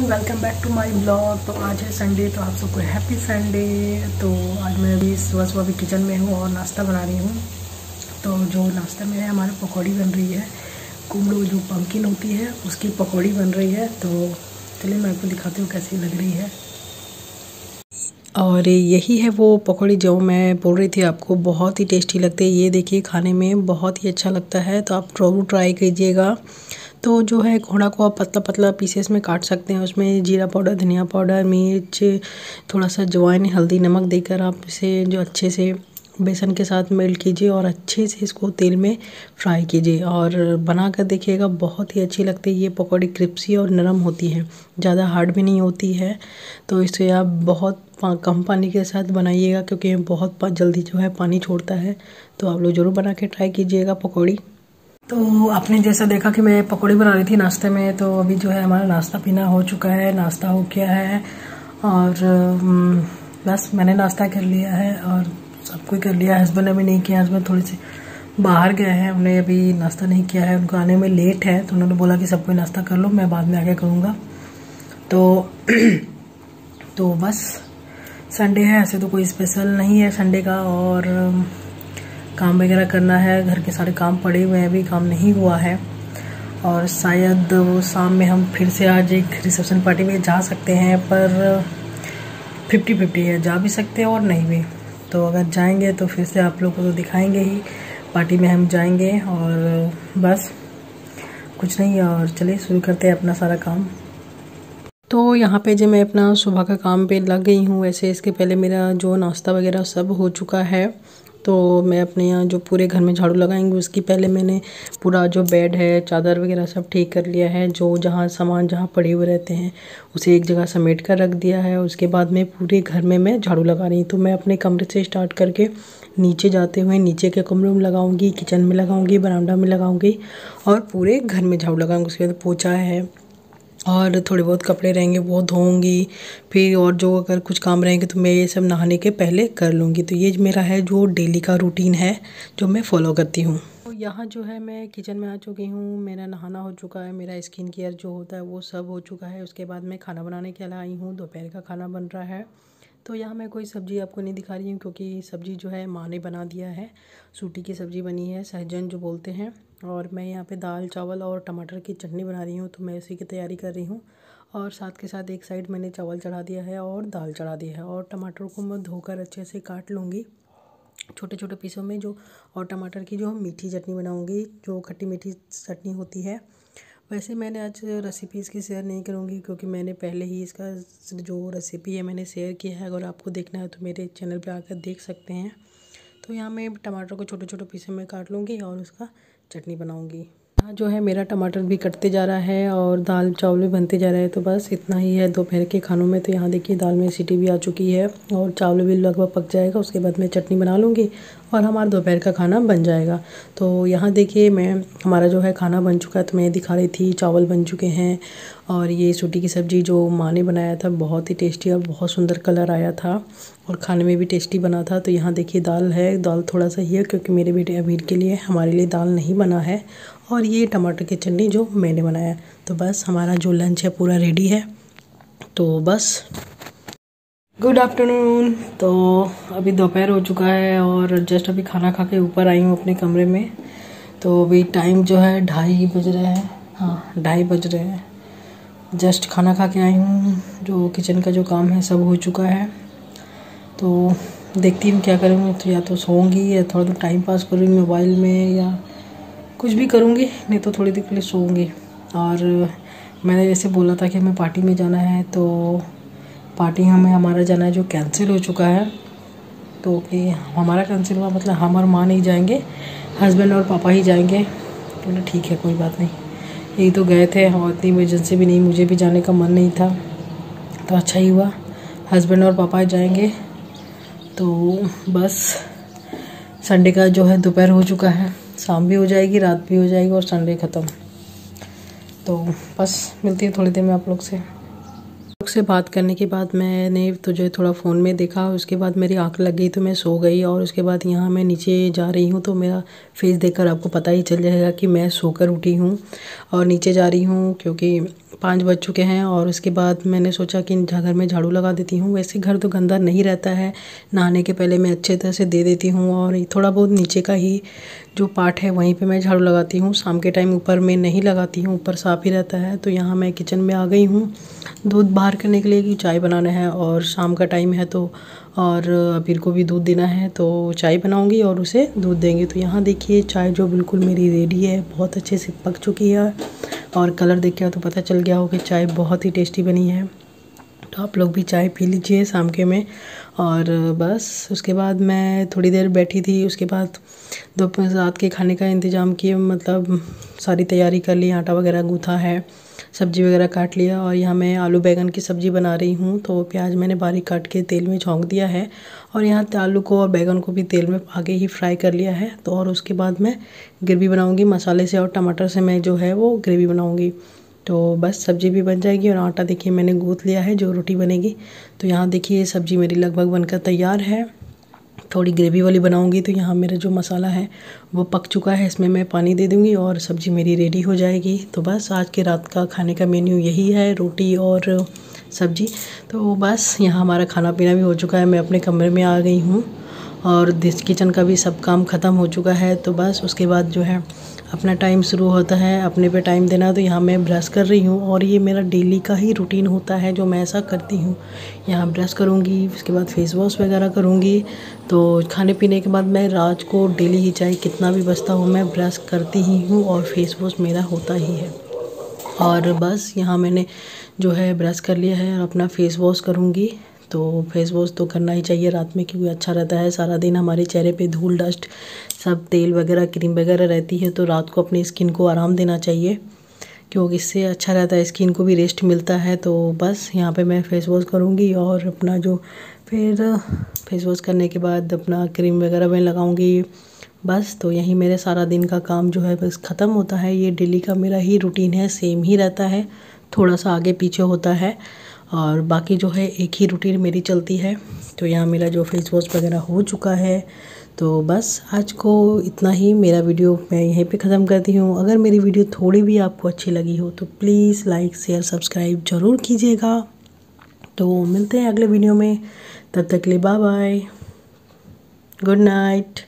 Everyone welcome back to my blog तो आज है संडे तो आप सबको हैप्पी संडे तो आज मैं अभी सुबह सुबह अभी किचन में हूँ और नाश्ता बना रही हूँ। तो जो नाश्ता में है, हमारे पकौड़ी बन रही है। कुमड़ो जो पंकिन होती है, उसकी पकौड़ी बन रही है। तो चलिए मैं आपको दिखाती हूँ कैसी लग रही है। और यही है वो पकौड़ी जो मैं बोल रही थी आपको, बहुत ही टेस्टी लगती है। ये देखिए, खाने में बहुत ही अच्छा लगता है। तो आप ज़रूर ट्राई कीजिएगा। तो जो है घोड़ा को आप पतला पतला पीसेस में काट सकते हैं। उसमें जीरा पाउडर धनिया पाउडर मिर्च थोड़ा सा जवाइन हल्दी नमक देकर आप इसे जो अच्छे से बेसन के साथ मेल्ट कीजिए और अच्छे से इसको तेल में फ्राई कीजिए। और बना कर देखिएगा बहुत ही अच्छी लगती है। ये पकौड़ी क्रिप्सी और नरम होती है। ज़्यादा हार्ड भी नहीं होती है। तो इसे आप बहुत पा, कम पानी के साथ बनाइएगा क्योंकि बहुत जल्दी जो है पानी छोड़ता है। तो आप लोग ज़रूर बना के ट्राई कीजिएगा पकौड़ी। तो आपने जैसा देखा कि मैं पकौड़ी बना रही थी नाश्ते में तो अभी जो है हमारा नाश्ता पीना हो चुका है, नाश्ता हो गया है। और बस मैंने नाश्ता कर लिया है और सब कोई कर लिया। हस्बैंड अभी नहीं किया हस्बैंड थोड़ी सी बाहर गए हैं। उन्हें अभी नाश्ता नहीं किया है। उनको आने में लेट है तो उन्होंने बोला कि सब कोई नाश्ता कर लो, मैं बाद में आगे करूँगा। तो तो बस संडे है, ऐसे तो कोई स्पेशल नहीं है संडे का। और काम वगैरह करना है, घर के सारे काम पड़े हुए हैं, अभी काम नहीं हुआ है। और शायद वो शाम में हम फिर से आज एक रिसेप्शन पार्टी में जा सकते हैं, पर फिफ्टी फिफ्टी है, जा भी सकते हैं और नहीं भी। तो अगर जाएँगे तो फिर से आप लोग को तो दिखाएँगे ही पार्टी में हम जाएँगे और बस, कुछ नहीं और चलिए शुरू करते हैं अपना सारा काम। तो यहाँ पे जो मैं अपना सुबह का काम पे लग गई हूँ, वैसे इसके पहले मेरा जो नाश्ता वगैरह सब हो चुका है तो मैं अपने यहाँ जो पूरे घर में झाड़ू लगाएँगे, उसकी पहले मैंने पूरा जो बेड है, चादर वगैरह सब ठीक कर लिया है। जो जहाँ सामान जहाँ पड़े हुए रहते हैं, उसे एक जगह समेट कर रख दिया है। उसके बाद में पूरे घर में मैं झाड़ू लगा रही हूँ। तो मैं अपने कमरे से स्टार्ट करके नीचे जाते हुए नीचे के कमरे में लगाऊँगी, किचन में लगाऊँगी, बरामदा में लगाऊँगी और पूरे घर में झाड़ू लगाऊँगी। उसके बाद पोछा है और थोड़े बहुत कपड़े रहेंगे, वो धोऊँगी। फिर और जो अगर कुछ काम रहेंगे तो मैं ये सब नहाने के पहले कर लूँगी। तो ये मेरा है जो डेली का रूटीन है, जो मैं फॉलो करती हूँ। तो यहाँ जो है मैं किचन में आ चुकी हूँ, मेरा नहाना हो चुका है, मेरा स्किन केयर जो होता है वो सब हो चुका है। उसके बाद मैं खाना बनाने के लिए आई हूँ, दोपहर का खाना बन रहा है। तो यहाँ मैं कोई सब्ज़ी आपको नहीं दिखा रही हूँ, क्योंकि सब्ज़ी जो है माँ ने बना दिया है। सूटी की सब्ज़ी बनी है, सहजन जो बोलते हैं। और मैं यहाँ पे दाल, चावल और टमाटर की चटनी बना रही हूँ तो मैं उसी की तैयारी कर रही हूँ। और साथ के साथ एक साइड मैंने चावल चढ़ा दिया है और दाल चढ़ा दिया है और टमाटर को मैं धोकर अच्छे से काट लूँगी। छोटे छोटे पीसों में जो, और टमाटर की जो मीठी चटनी बनाऊँगी, जो खट्टी मीठी चटनी होती है। वैसे मैंने आज रेसिपी इसकी शेयर नहीं करूँगी क्योंकि मैंने पहले ही इसका जो रेसिपी है मैंने शेयर किया है। अगर आपको देखना है तो मेरे चैनल पर आकर देख सकते हैं। तो यहाँ मैं टमाटर को छोटे छोटे पीसों में काट लूँगी और उसका चटनी बनाऊँगी। जो है मेरा टमाटर भी कटते जा रहा है और दाल चावल भी बनते जा रहे हैं तो बस इतना ही है दोपहर के खानों में। तो यहाँ देखिए दाल में सीटी भी आ चुकी है और चावल भी लगभग पक जाएगा, उसके बाद मैं चटनी बना लूँगी और हमारा दोपहर का खाना बन जाएगा। तो यहाँ देखिए मैं, हमारा जो है खाना बन चुका है तो मैं दिखा रही थी चावल बन चुके हैं और ये सूटी की सब्ज़ी जो माँ ने बनाया था, बहुत ही टेस्टी और बहुत सुंदर कलर आया था और खाने में भी टेस्टी बना था। तो यहाँ देखिए दाल है, दाल थोड़ा सा ही है क्योंकि मेरे बेटे अमीर के लिए हमारे लिए दाल नहीं बना है और ये टमाटर की चटनी जो मैंने बनाया। तो बस हमारा जो लंच है पूरा रेडी है। तो बस। गुड आफ्टरनून तो अभी दोपहर हो चुका है और जस्ट अभी खाना खा के ऊपर आई हूँ अपने कमरे में। तो अभी टाइम जो है ढाई बज रहे हैं। हाँ ढाई बज रहे हैं। जस्ट खाना खा के आई हूँ। जो किचन का जो काम है, सब हो चुका है। तो देखती हूँ क्या करूँगी। तो या तो सोऊँगी, या थोड़ा तो टाइम पास करूँगी मोबाइल में, या कुछ भी करूँगी। नहीं तो थोड़ी देर के लिए सोऊँगी। और मैंने जैसे बोला था कि हमें पार्टी में जाना है तो पार्टी हमें हमारा जाना है जो कैंसिल हो चुका है। तो कि हमारा कैंसिल हुआ मतलब हम और माँ नहीं जाएँगे हस्बैंड और पापा ही जाएँगे। बोले, ठीक है, कोई बात नहीं। यही तो गए थे और इतनी इमरजेंसी भी नहीं, मुझे भी जाने का मन नहीं था। तो अच्छा ही हुआ हस्बैंड और पापा जाएँगे। तो बस संडे का जो है दोपहर हो चुका है, शाम भी हो जाएगी, रात भी हो जाएगी और संडे ख़त्म। तो बस, मिलती है थोड़ी देर में आप लोग से। से बात करने के बाद मैंने तो है थोड़ा फ़ोन में देखा, उसके बाद मेरी आँख लग गई तो मैं सो गई और उसके बाद यहाँ मैं नीचे जा रही हूँ तो मेरा फेस देखकर आपको पता ही चल जाएगा कि मैं सोकर उठी हूँ और नीचे जा रही हूँ क्योंकि पाँच बज चुके हैं और उसके बाद मैंने सोचा कि घर में झाड़ू लगा देती हूँ। वैसे घर तो गंदा नहीं रहता है। नहाने के पहले मैं अच्छे तरह से दे देती हूँ और थोड़ा बहुत नीचे का ही जो पार्ट है, वहीं पे मैं झाड़ू लगाती हूँ। शाम के टाइम ऊपर में नहीं लगाती हूँ, ऊपर साफ़ ही रहता है। तो यहाँ मैं किचन में आ गई हूँ दूध बाहर करने के लिए कि चाय बनाना है और शाम का टाइम है तो और अबीर को भी दूध देना है तो चाय बनाऊँगी और उसे दूध देंगे। तो यहाँ देखिए चाय जो बिल्कुल मेरी रेडी है, बहुत अच्छे से पक चुकी है। और कलर देख के तो पता चल गया हो कि चाय बहुत ही टेस्टी बनी है। तो आप लोग भी चाय पी लीजिए शाम के में। और बस, उसके बाद मैं थोड़ी देर बैठी थी, उसके बाद दोपहर रात के खाने का इंतज़ाम किए मतलब सारी तैयारी कर ली, आटा वगैरह गूँथा है। सब्ज़ी वगैरह काट लिया और यहाँ मैं आलू बैंगन की सब्ज़ी बना रही हूँ। तो प्याज मैंने बारीक काट के तेल में झोंक दिया है और यहाँ आलू को और बैंगन को भी तेल में आगे ही फ्राई कर लिया है। तो और उसके बाद मैं ग्रेवी बनाऊँगी मसाले से और टमाटर से मैं जो है वो ग्रेवी बनाऊँगी। तो बस सब्ज़ी भी बन जाएगी और आटा देखिए मैंने गूँथ लिया है जो रोटी बनेगी। तो यहाँ देखिए सब्ज़ी मेरी लगभग बनकर तैयार है। थोड़ी ग्रेवी वाली बनाऊँगी तो यहाँ मेरा जो मसाला है वो पक चुका है, इसमें मैं पानी दे दूँगी और सब्ज़ी मेरी रेडी हो जाएगी। तो बस आज के रात का खाने का मेन्यू यही है, रोटी और सब्ज़ी। तो बस यहाँ हमारा खाना पीना भी हो चुका है, मैं अपने कमरे में आ गई हूँ और किचन का भी सब काम ख़त्म हो चुका है। तो बस उसके बाद जो है अपना टाइम शुरू होता है, अपने पे टाइम देना तो यहाँ मैं ब्रश कर रही हूँ और ये मेरा डेली का ही रूटीन होता है जो मैं ऐसा करती हूँ। यहाँ ब्रश करूँगी, उसके बाद फेस वॉश वगैरह करूँगी तो खाने पीने के बाद मैं रात को डेली ही चाहे कितना भी बचता हो, मैं ब्रश करती ही हूँ और फेस वॉश मेरा होता ही है। और बस यहाँ मैंने जो है ब्रश कर लिया है और अपना फेस वॉश करूँगी। तो फेस वॉश तो करना ही चाहिए रात में, क्योंकि अच्छा रहता है। सारा दिन हमारे चेहरे पे धूल डस्ट सब तेल वगैरह क्रीम वगैरह रहती है तो रात को अपनी स्किन को आराम देना चाहिए, क्योंकि इससे अच्छा रहता है। स्किन को भी रेस्ट मिलता है तो बस यहाँ पे मैं फेस वॉश करूँगी और अपना जो फिर फेस वॉश करने के बाद अपना क्रीम वगैरह मैं लगाऊँगी। बस तो यही मेरे सारा दिन का काम जो है, बस ख़त्म होता है। ये डेली का मेरा ही रूटीन है सेम ही रहता है। थोड़ा सा आगे पीछे होता है। और बाकी जो है एक ही रूटीन मेरी चलती है। तो यहाँ मेरा जो फेस वॉश वगैरह हो चुका है। तो बस आज को इतना ही। मेरा वीडियो मैं यहीं पे ख़त्म करती हूँ। अगर मेरी वीडियो थोड़ी भी आपको अच्छी लगी हो तो प्लीज़ लाइक शेयर सब्सक्राइब ज़रूर कीजिएगा। तो मिलते हैं अगले वीडियो में। तब तक के लिए बाय बाय गुड नाइट